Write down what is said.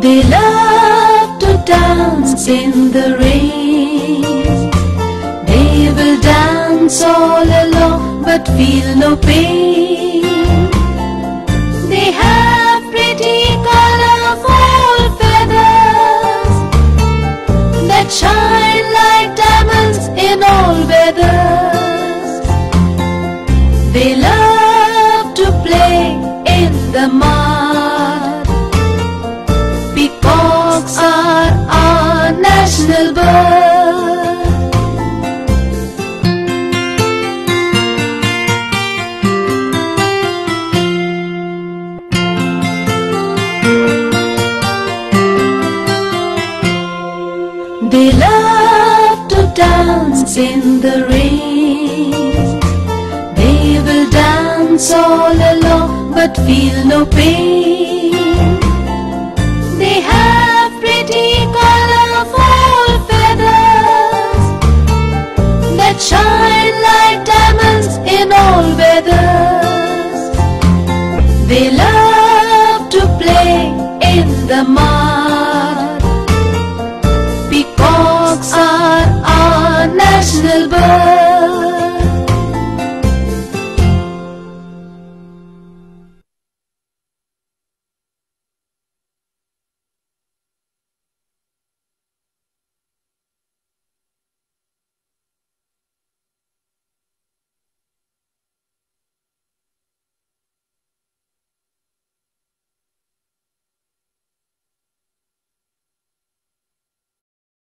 They love to dance in the rain. They will dance all alone but feel no pain. They have pretty colorful feathers that shine like diamonds in all weathers. They love Are our national bird. They love to dance in the rain. They will dance all alone but feel no pain. All weathers. They love to play in the mud.